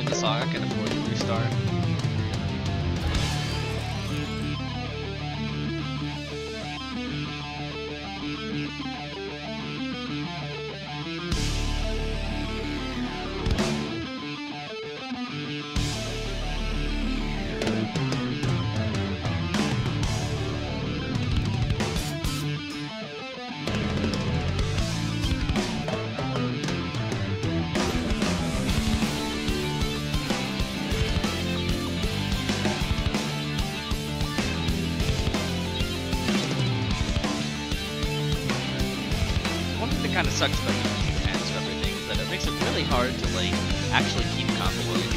in the song I can afford to restart. Actually keep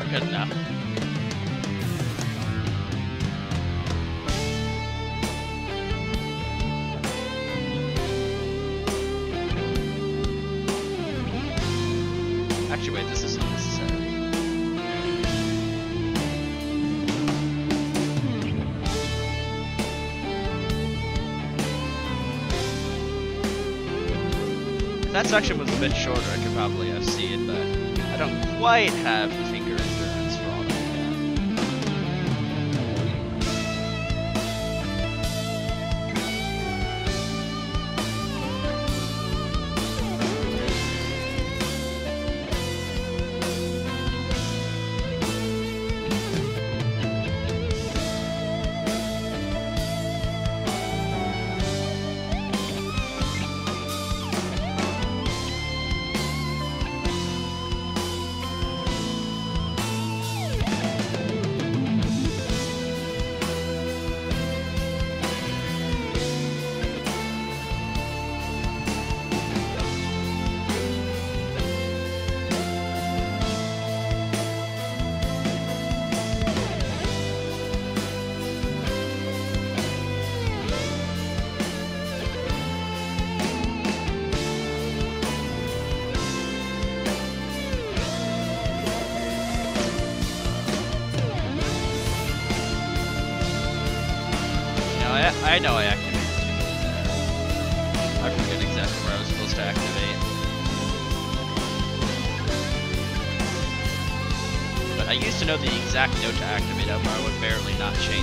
Yep, good enough. Actually, wait, this isn't necessary. That section was a bit shorter, I could probably have seen, but I don't quite have I, know I activated there. I forget exactly where I was supposed to activate. But I used to know the exact note to activate it, or I would barely not chain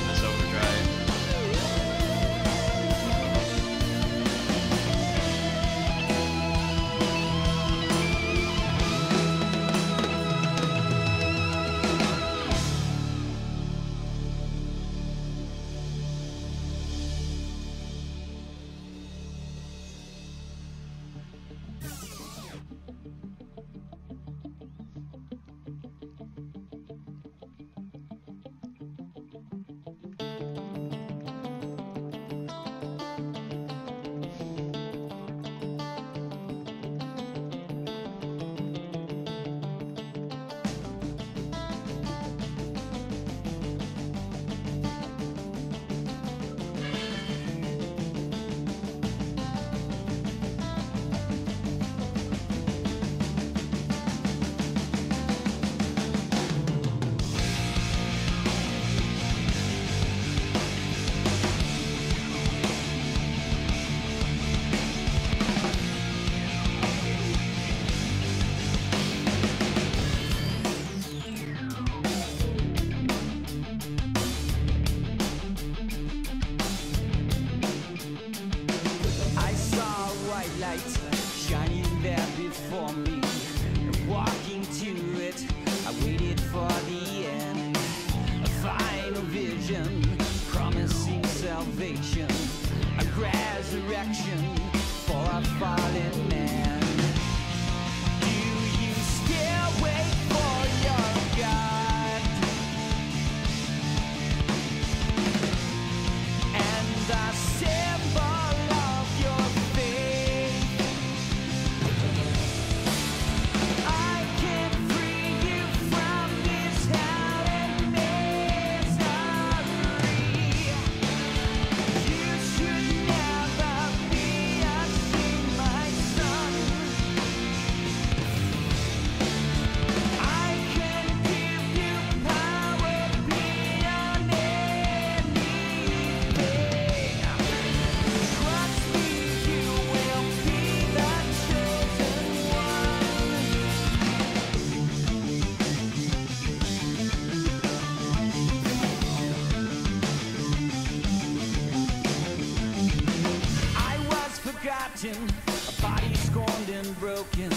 forgotten, a body scorned and broken,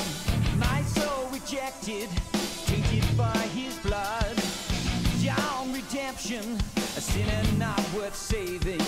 my soul rejected, tainted by his blood. Down redemption, a sinner not worth saving,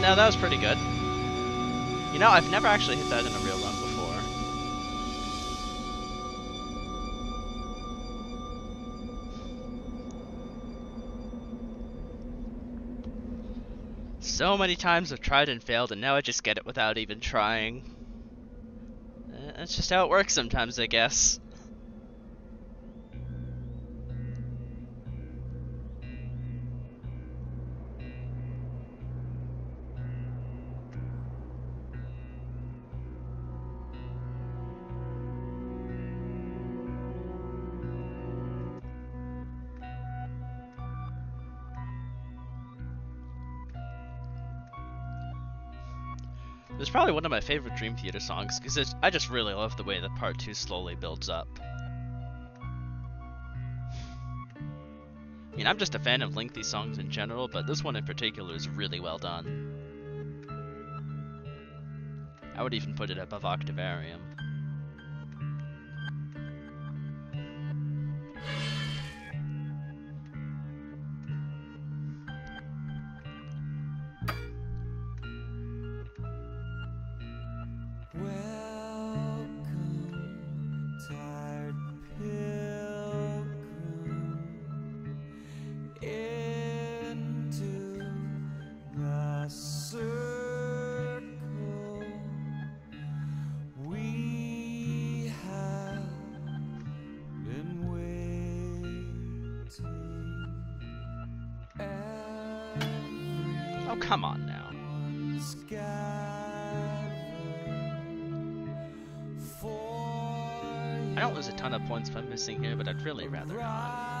No, that was pretty good. You know, I've never actually hit that in a real run before. So many times I've tried and failed, and now I just get it without even trying. Uh, That's just how it works sometimes, I guess. Probably one of my favorite Dream Theater songs because I just really love the way that part two slowly builds up. I mean, I'm just a fan of lengthy songs in general, but this one in particular is really well done. I would even put it above Octavarium. Come on now. I don't lose a ton of points by missing here, but I'd really rather not.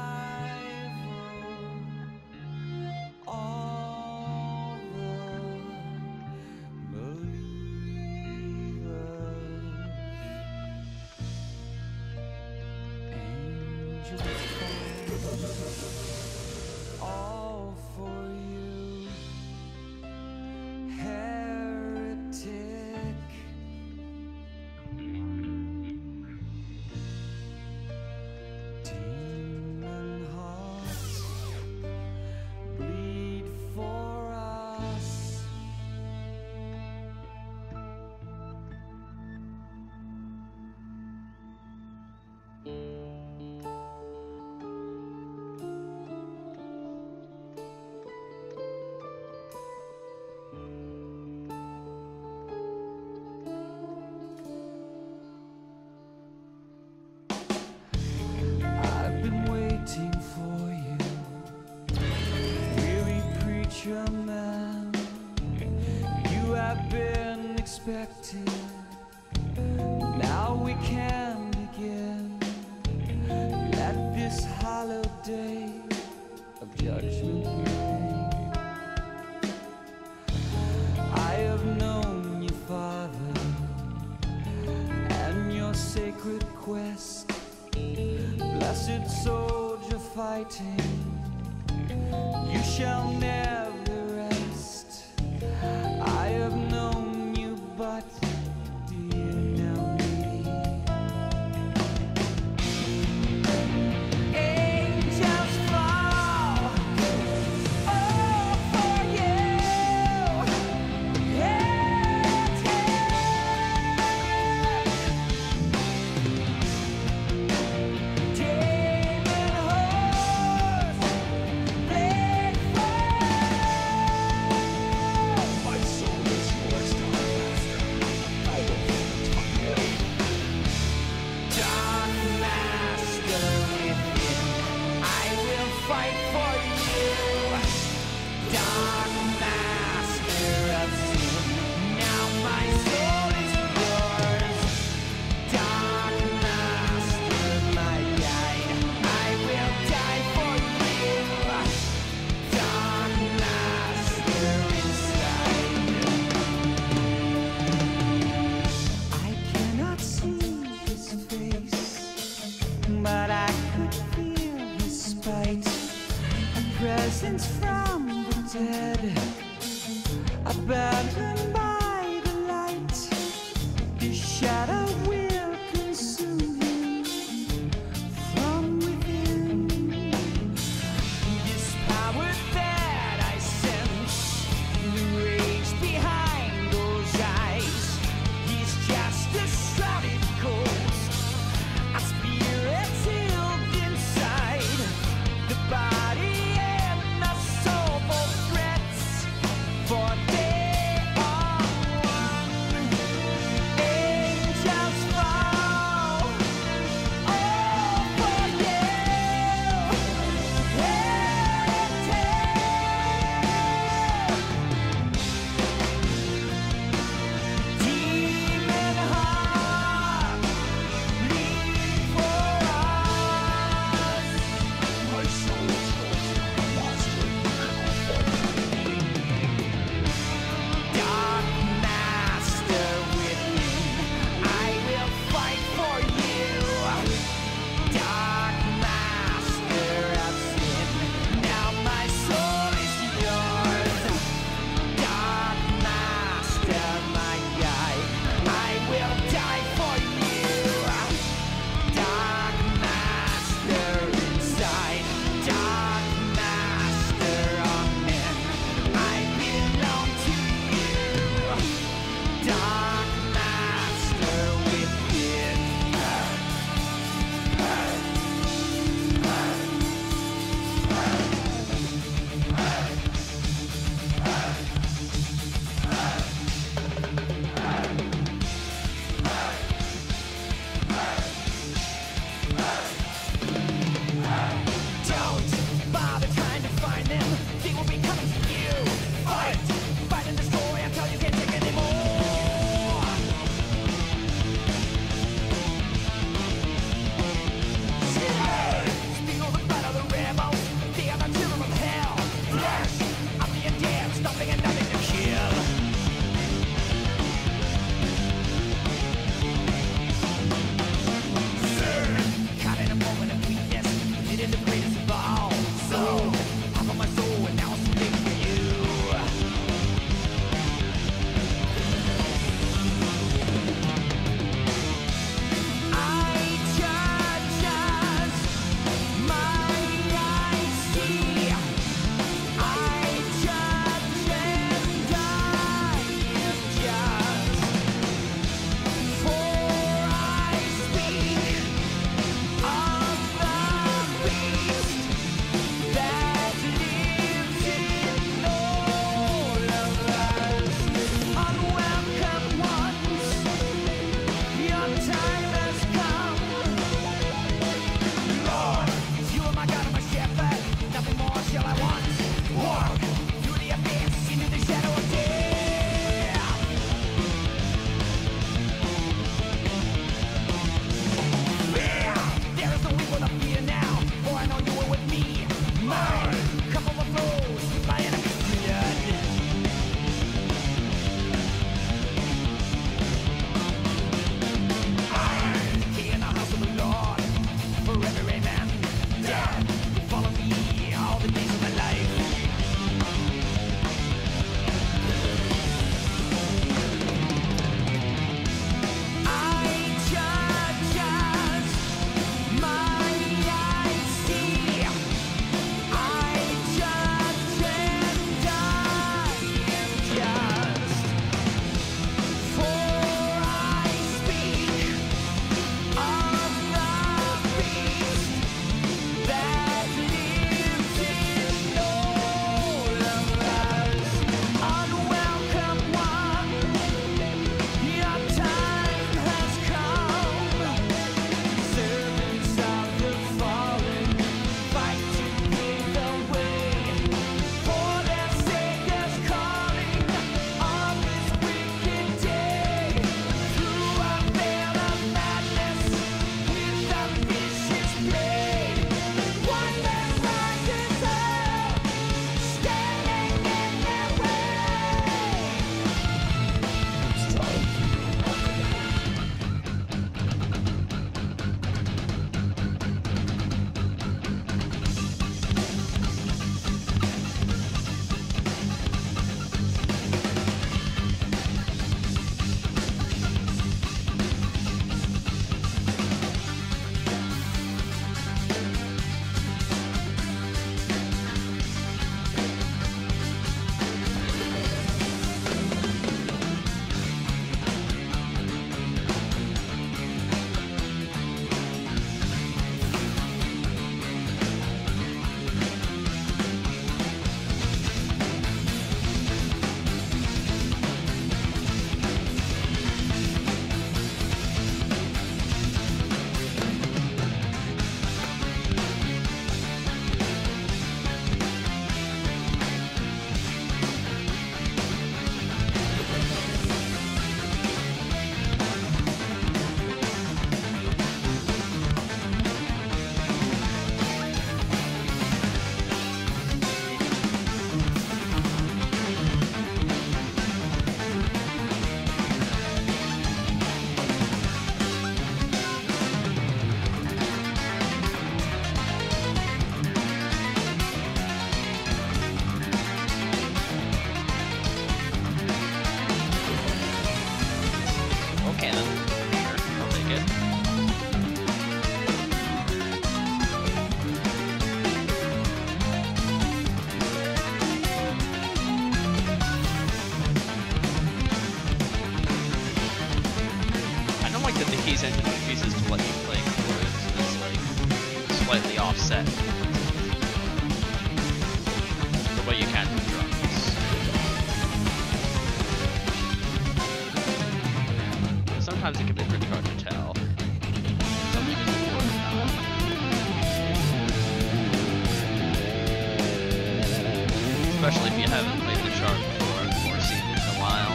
Especially if you haven't played the chart before or seen it in a while.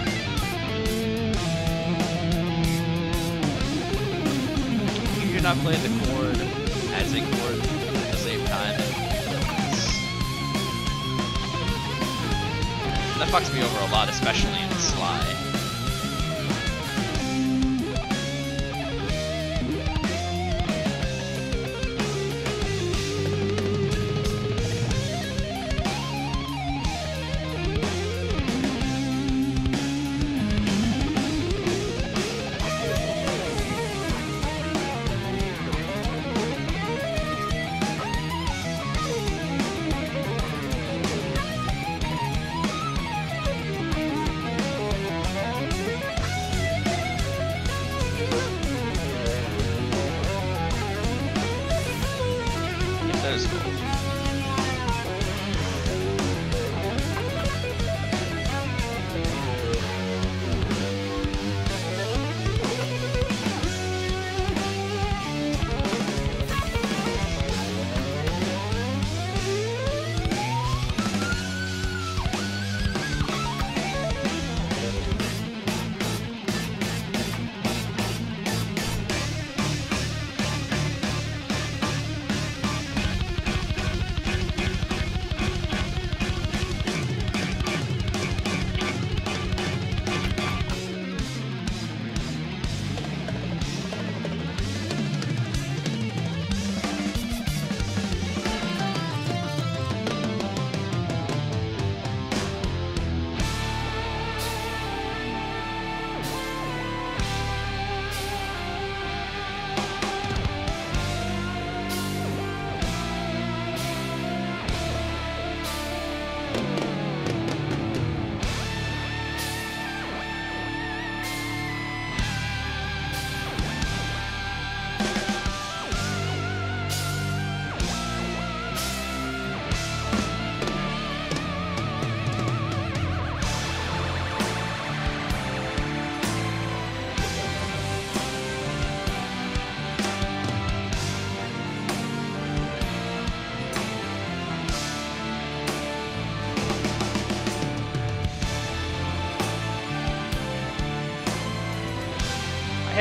You're not playing the chord as a chord at the same time. That fucks me over a lot, especially in Sly.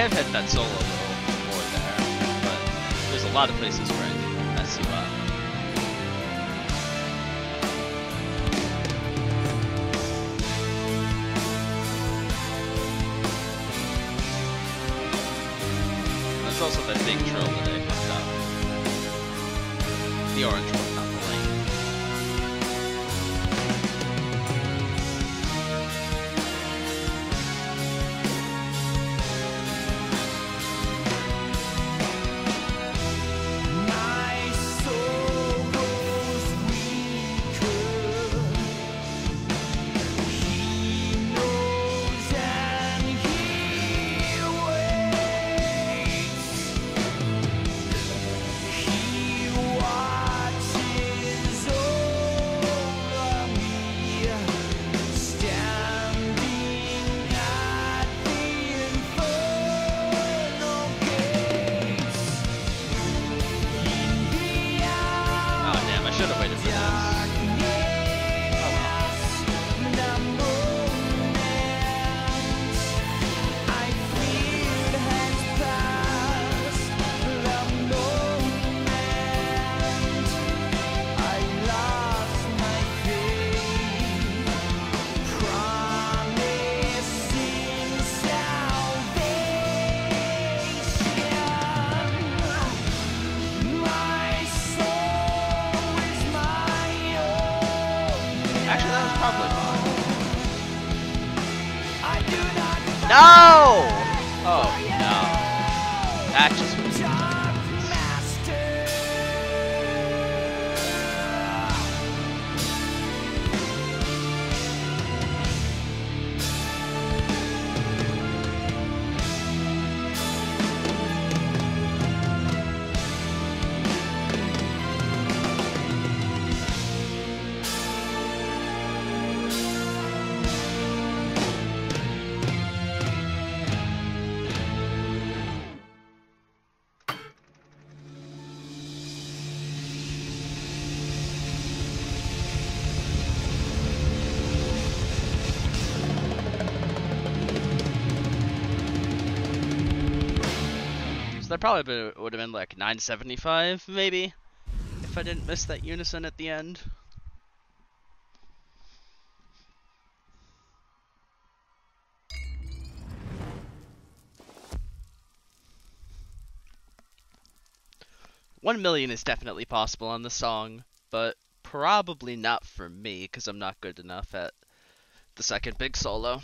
Have hit that solo a little more there, but there's a lot of places where I probably would have been like 975, maybe, if I didn't miss that unison at the end. One million is definitely possible on the song, but probably not for me because I'm not good enough at the second big solo.